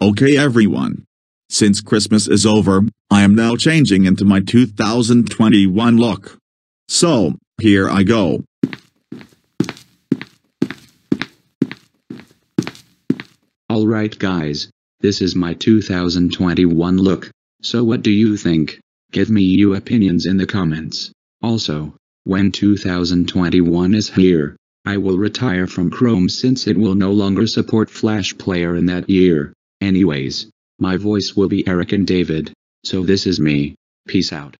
Okay everyone. Since Christmas is over, I am now changing into my 2021 look. So, here I go. Alright guys, this is my 2021 look. So what do you think? Give me your opinions in the comments. Also, when 2021 is here, I will retire from Chrome since it will no longer support Flash Player in that year. Anyways, my voice will be Eric and David. So this is me. Peace out.